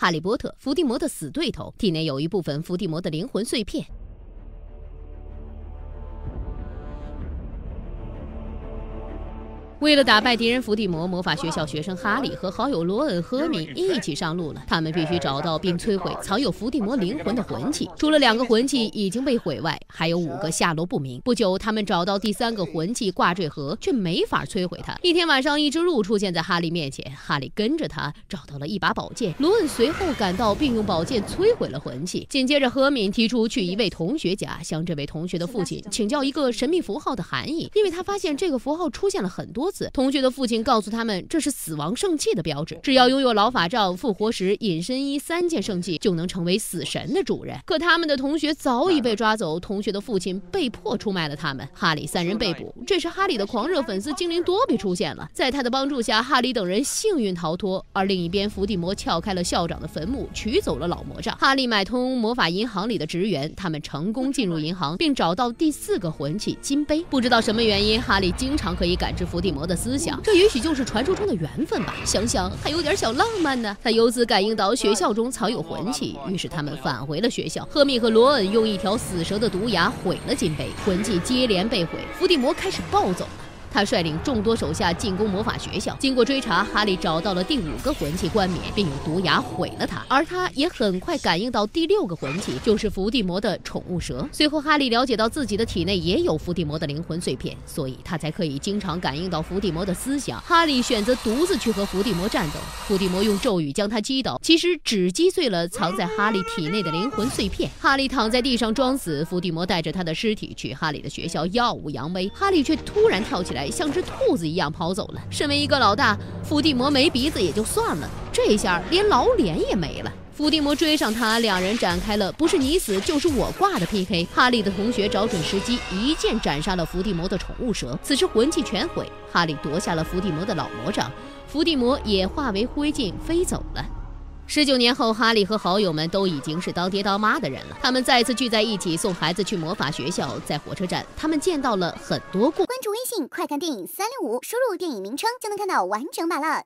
哈利波特，伏地魔的死对头，体内有一部分伏地魔的灵魂碎片。为了打败敌人伏地魔，魔法学校学生哈利和好友罗恩·赫敏一起上路了。他们必须找到并摧毁藏有伏地魔灵魂的魂器。除了两个魂器已经被毁外，还有五个下落不明。不久，他们找到第三个魂器挂坠盒，却没法摧毁它。一天晚上，一只鹿出现在哈利面前，哈利跟着他找到了一把宝剑。罗恩随后赶到，并用宝剑摧毁了魂器。紧接着，赫敏提出去一位同学家，向这位同学的父亲请教一个神秘符号的含义，因为他发现这个符号出现了很多。同学的父亲告诉他们，这是死亡圣器的标志，只要拥有老法杖、复活石、隐身衣三件圣器，就能成为死神的主人。可他们的同学早已被抓走，同学的父亲被迫出卖了他们。哈利三人被捕，这时哈利的狂热粉丝精灵多比出现了，在他的帮助下，哈利等人幸运逃脱。而另一边，伏地魔撬开了校长的坟墓，取走了老魔杖。哈利买通魔法银行里的职员，他们成功进入银行，并找到第四个魂器金杯。不知道什么原因，哈利经常可以感知伏地魔。的思想，这也许就是传说中的缘分吧。想想还有点小浪漫呢。他由此感应到学校中藏有魂器，于是他们返回了学校。赫敏和罗恩用一条死蛇的毒牙毁了金杯，魂器接连被毁。伏地魔开始暴走了。他率领众多手下进攻魔法学校。经过追查，哈利找到了第五个魂器冠冕，并用毒牙毁了它。而他也很快感应到第六个魂器，就是伏地魔的宠物蛇。随后，哈利了解到自己的体内也有伏地魔的灵魂碎片，所以他才可以经常感应到伏地魔的思想。哈利选择独自去和伏地魔战斗。伏地魔用咒语将他击倒，其实只击碎了藏在哈利体内的灵魂碎片。哈利躺在地上装死，伏地魔带着他的尸体去哈利的学校耀武扬威。哈利却突然跳起来。像只兔子一样跑走了。身为一个老大，伏地魔没鼻子也就算了，这下连老脸也没了。伏地魔追上他，两人展开了不是你死就是我挂的 PK。哈利的同学找准时机，一剑斩杀了伏地魔的宠物蛇。此时魂器全毁，哈利夺下了伏地魔的老魔杖，伏地魔也化为灰烬飞走了。十九年后，哈利和好友们都已经是当爹当妈的人了。他们再次聚在一起，送孩子去魔法学校。在火车站，他们见到了很多故。“快看电影三六五”，输入电影名称就能看到完整版了。